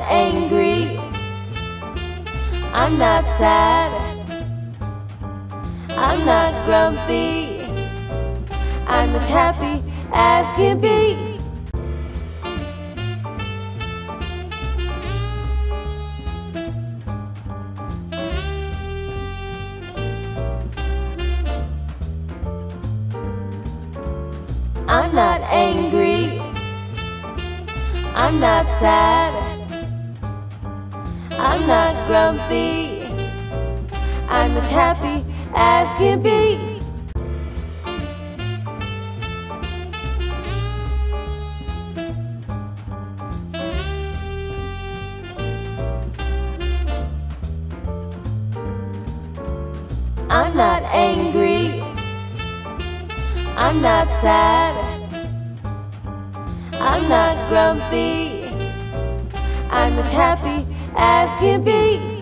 angry. I'm not sad. I'm not grumpy. I'm as happy as can be. I'm not. I'm not sad. I'm not grumpy. I'm as happy as can be. I'm not angry. I'm not sad. I'm not grumpy. I'm as happy as can be.